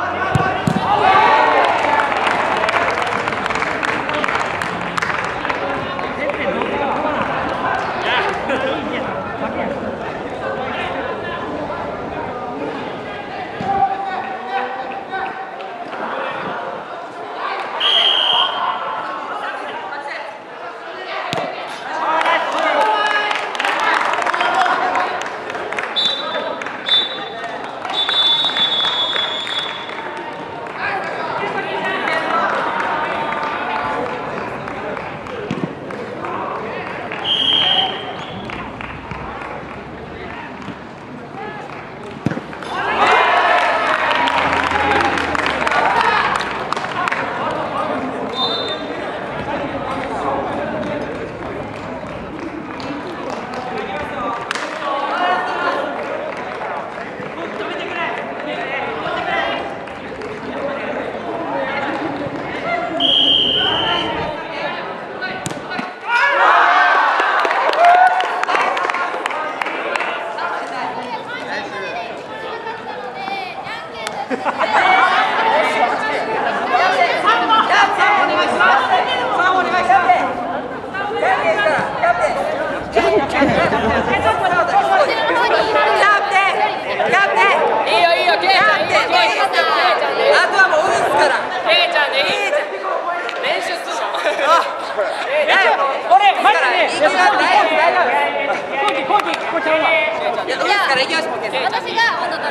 Amen. 私が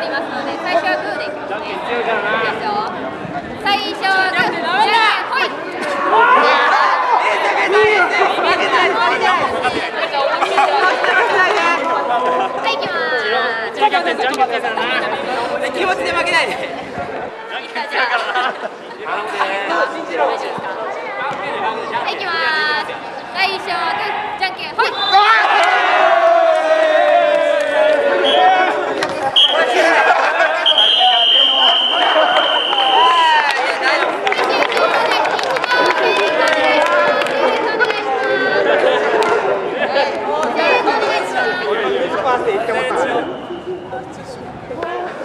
気持ちで負けないで。Well,